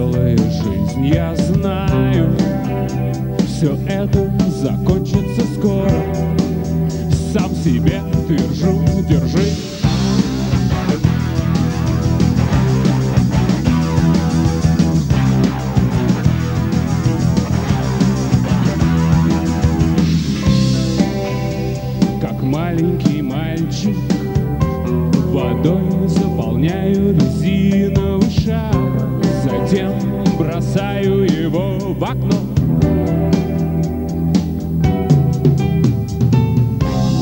целая жизнь. Я знаю, все это закончится скоро. Сам себе твержу, держись окно.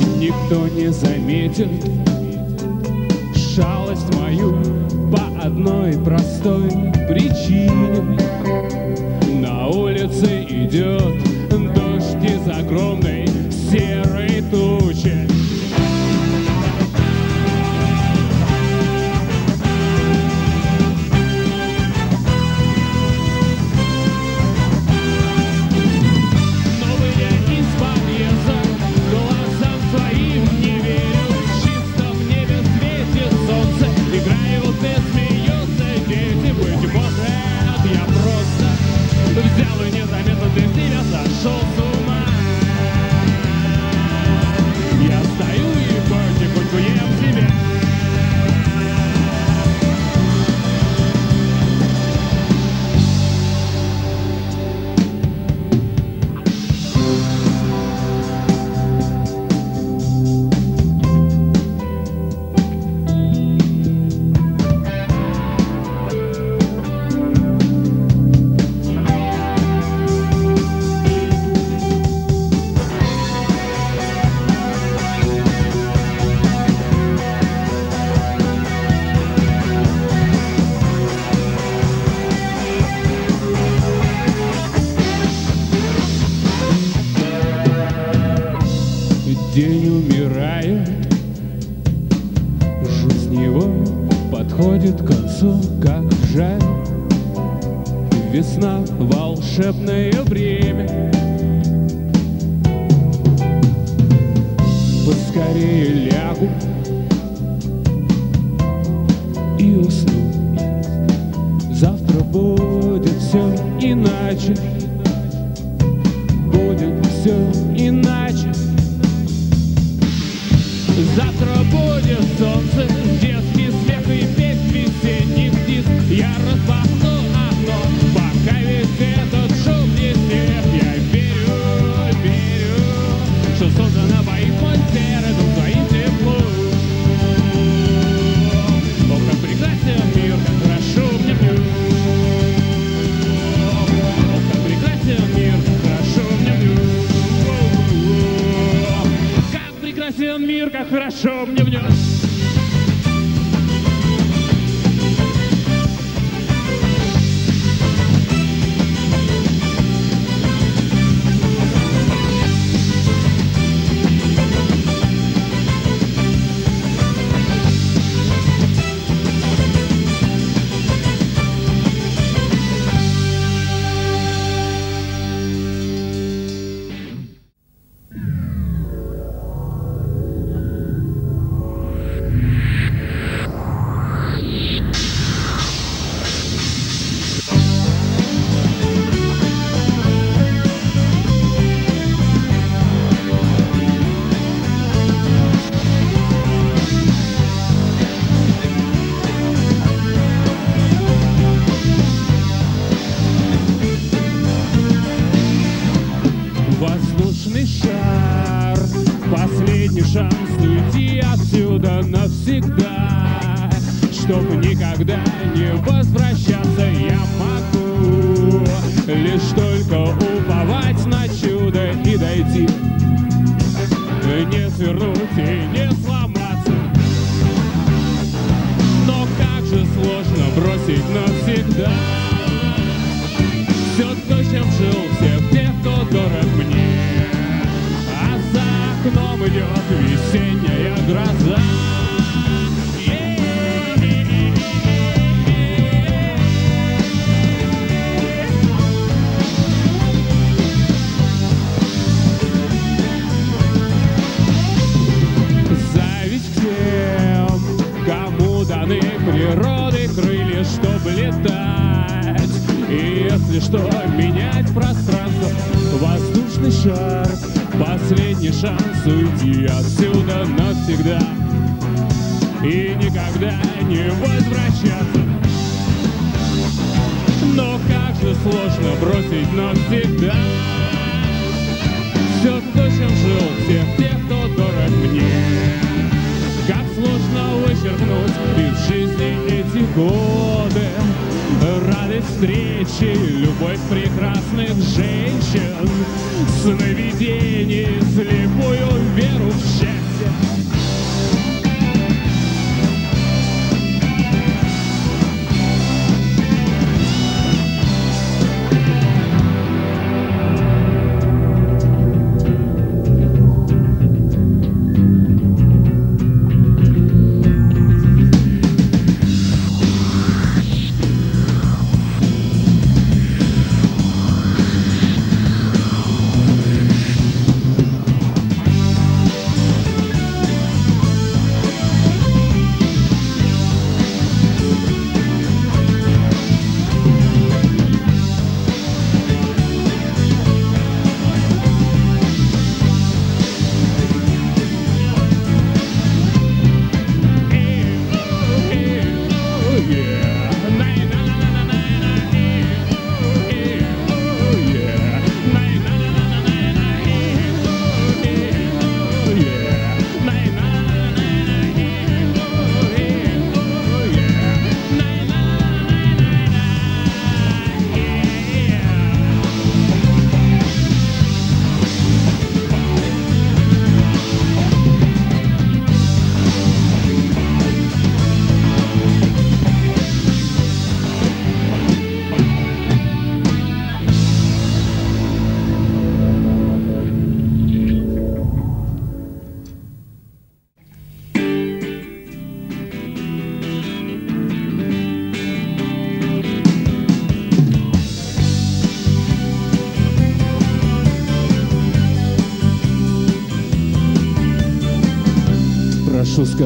И никто не заметит, волшебное время. Поскорее лягу и усну. Завтра будет все иначе. Будет все иначе. Завтра будет солнце с. хорошо мне в внес. всегда Все то, чем жил, все в тех, кто дорог мне. А за окном идет весенняя гроза. Же сложно бросить навсегда все то, чем жил, всех тех, кто дорог мне. Как сложно вычеркнуть из жизни эти годы. Радость встречи, любовь прекрасных женщин. Сновидений, слепую веру в счастье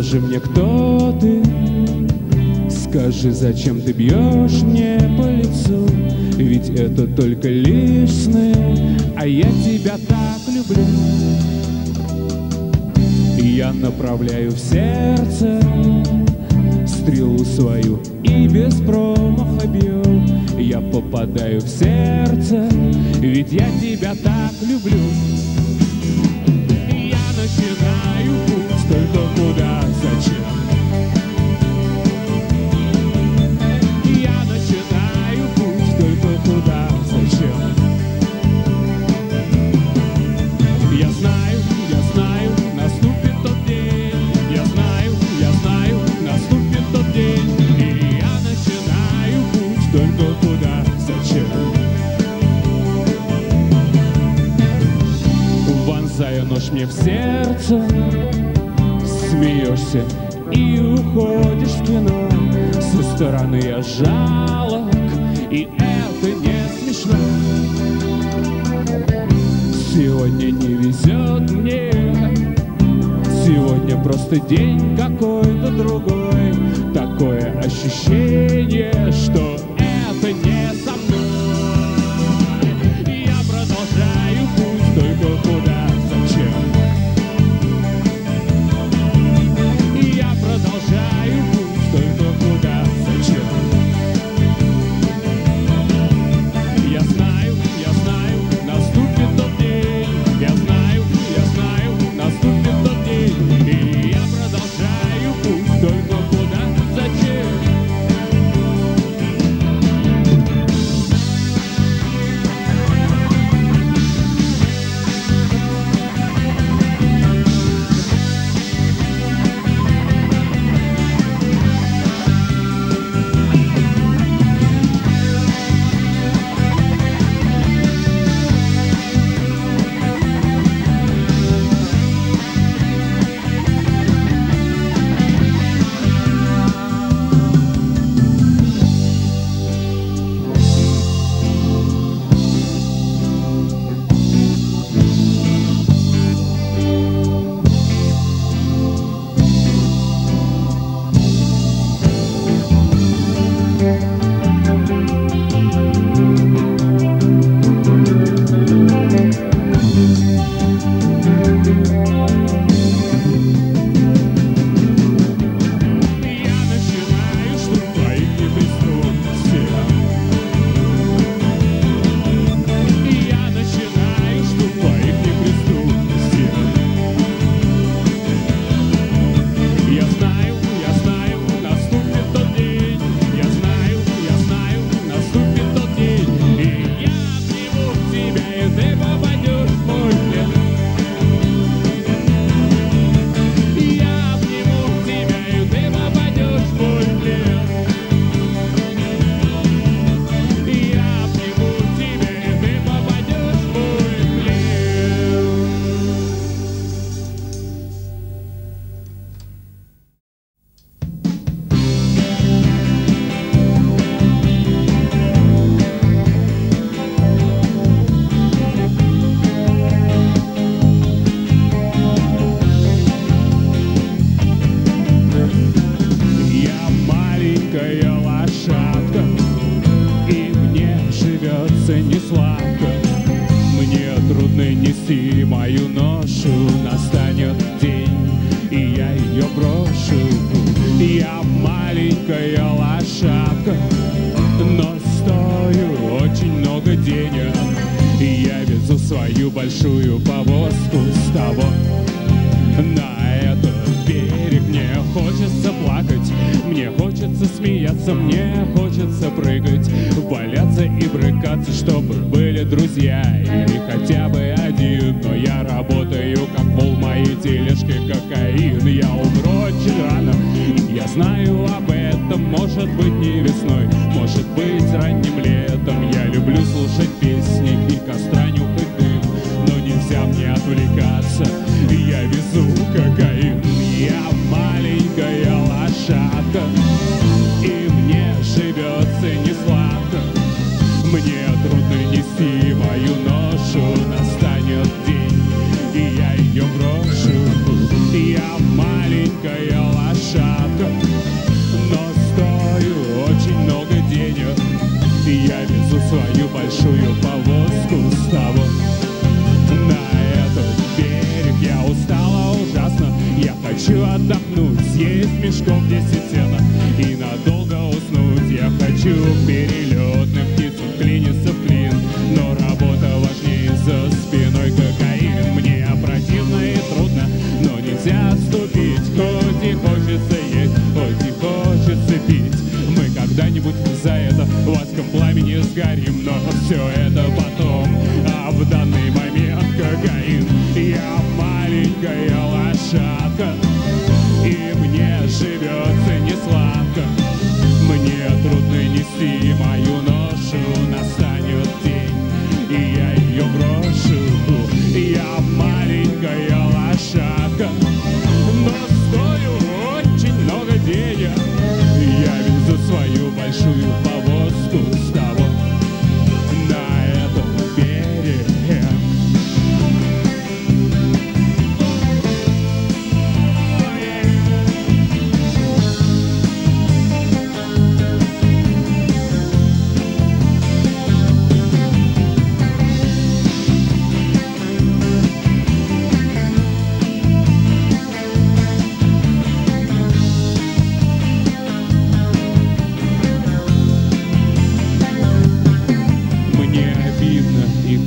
скажи мне, кто ты? Скажи, зачем ты бьешь мне по лицу? Ведь это только лишь сны, а я тебя так люблю. Я направляю в сердце стрелу свою и без промаха бью. Я попадаю в сердце, ведь я тебя так люблю. Я начинаю путь, только Смеешься и уходишь в кино. Со стороны я жалок И это не смешно. Сегодня не везет мне. Сегодня просто день какой-то другой. Такое ощущение, маленькая лошадка, но стою очень много денег. Я везу свою большую повозку с того на этот берег. Мне хочется плакать, мне хочется смеяться, мне хочется прыгать, валяться и брыкаться, чтобы были друзья или хотя бы один. Но я работаю как вол моей тележки кокаин. Я умру очень рано, я знаю об этом. Может быть не весной, может быть ранним летом. Я люблю слушать песни и костра нюхать дым, но нельзя мне отвлекаться. Я везу кокаин, я маленькая лошадка, и мне живется не сладко. Мне трудно нести мою ношу, настанет день, и я ее брошу. Я свою большую повозку с того на этот берег. Я устала ужасно, я хочу отдохнуть, съесть мешков десять сена и надолго уснуть. Я хочу перелетным птицам клиниться в клин, но работа важнее за спиной кокаин. Когда-нибудь за это в адском пламени сгорим, но все это потом, а в данный момент кокаин. Я маленькая лошадка,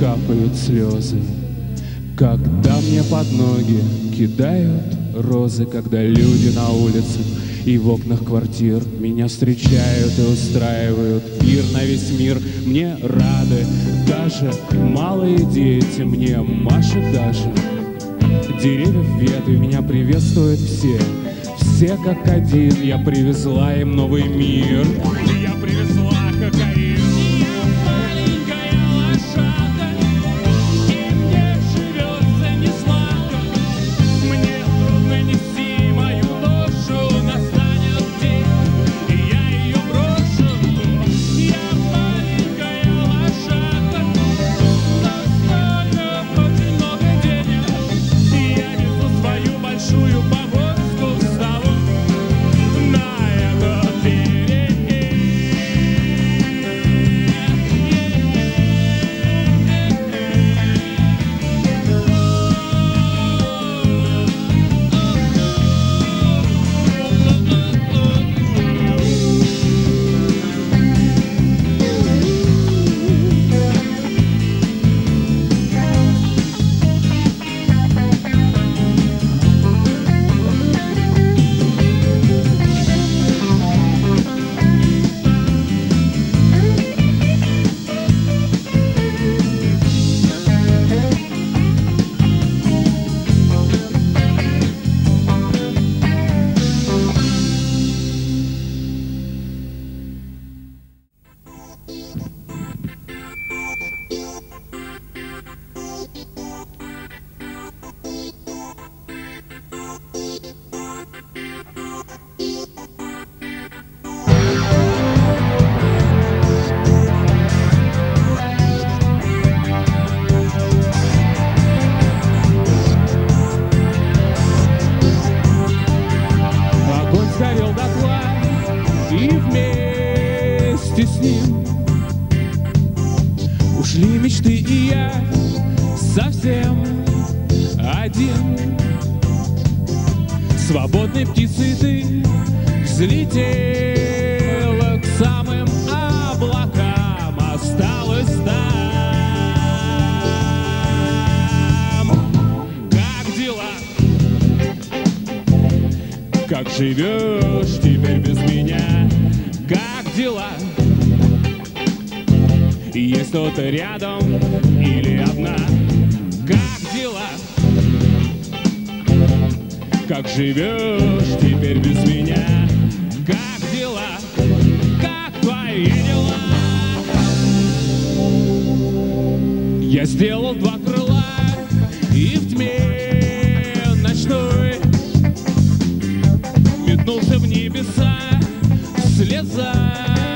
капают слезы, когда мне под ноги кидают розы, когда люди на улицах и в окнах квартир меня встречают и устраивают пир на весь мир. Мне рады даже малые дети, мне машут даже деревьев ветви, меня приветствуют все. Все как один, я привезла им новый мир. Я привезла. Я Как живешь теперь без меня? Как дела? Есть кто-то рядом или одна? Как дела? Как живешь теперь без меня? Как дела? Как твои дела? Я сделал два beleza.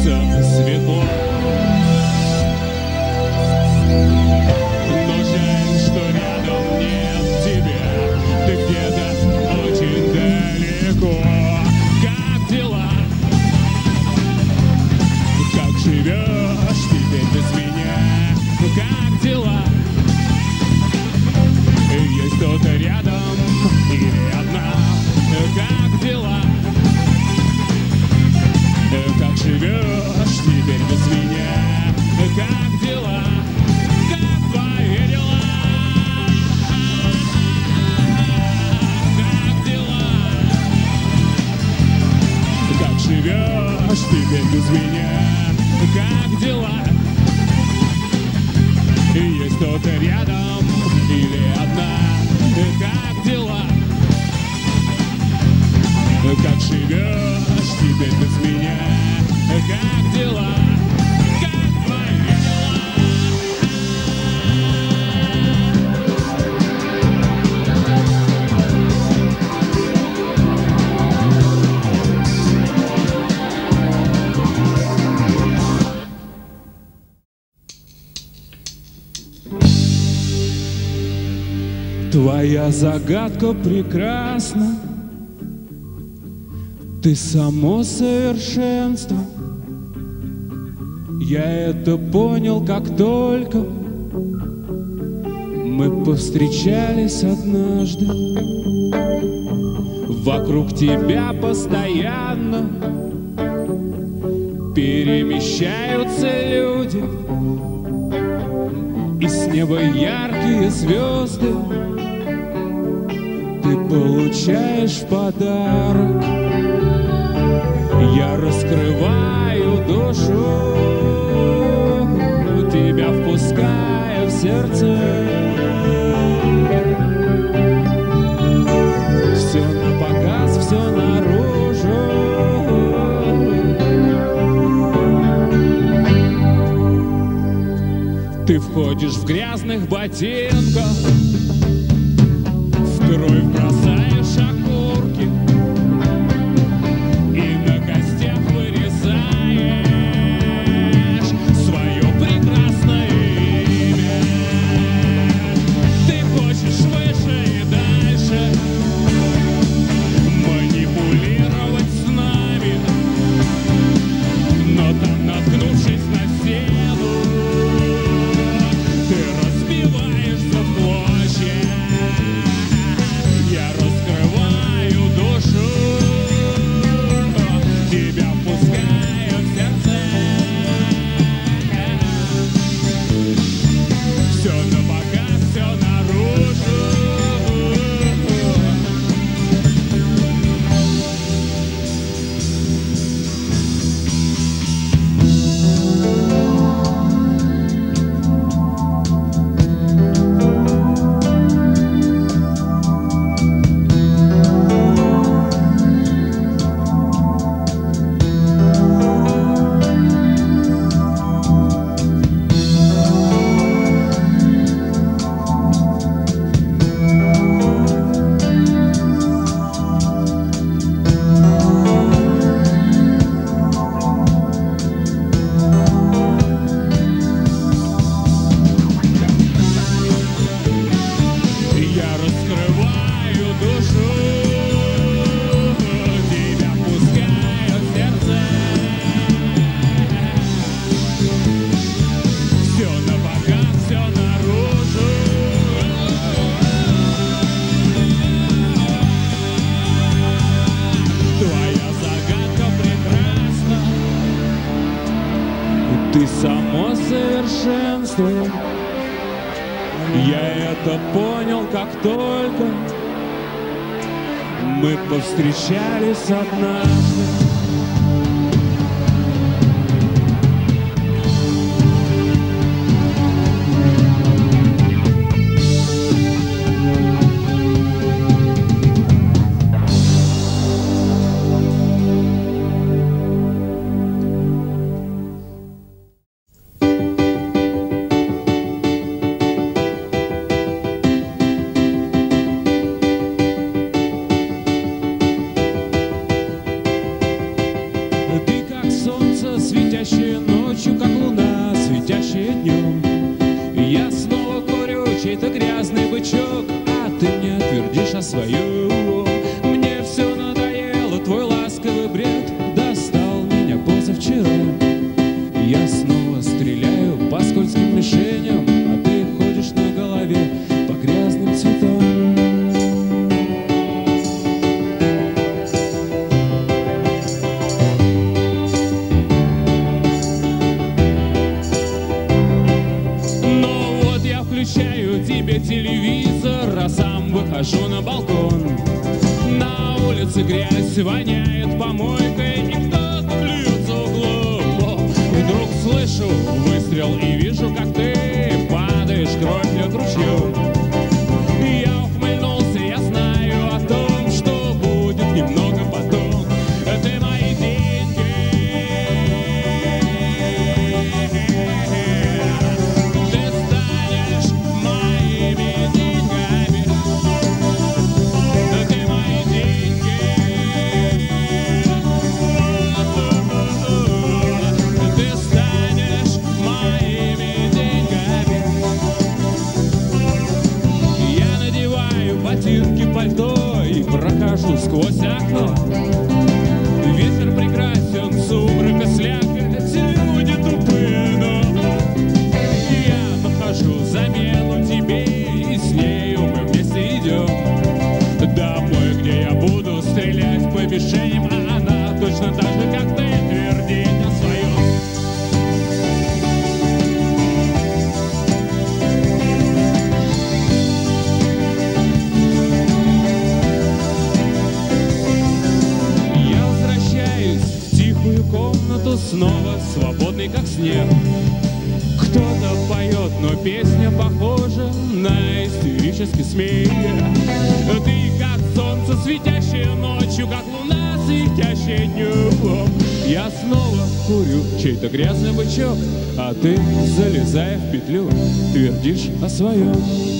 Становится светло. Но жаль, что рядом нет тебя. Ты где-то очень далеко. Живешь теперь без меня? Как дела? Как твои дела? Как дела? Как живешь теперь без меня? Как дела? Есть кто-то рядом или одна? Как дела? Твоя загадка прекрасна, ты само совершенство. Я это понял, как только мы повстречались однажды. Вокруг тебя постоянно перемещаются люди, и с неба яркие звезды получаешь подарок. Я раскрываю душу, тебя впуская в сердце. Все на показ, все наружу. Ты входишь в грязных ботинках, в кровь Мы повстречались однажды. свободный как снег. Кто-то поет, но песня похожа на истерический смех. Ты как солнце, светящее ночью, как луна, светящая днем. Я снова курю чей-то грязный бычок, а ты, залезая в петлю, твердишь о своем.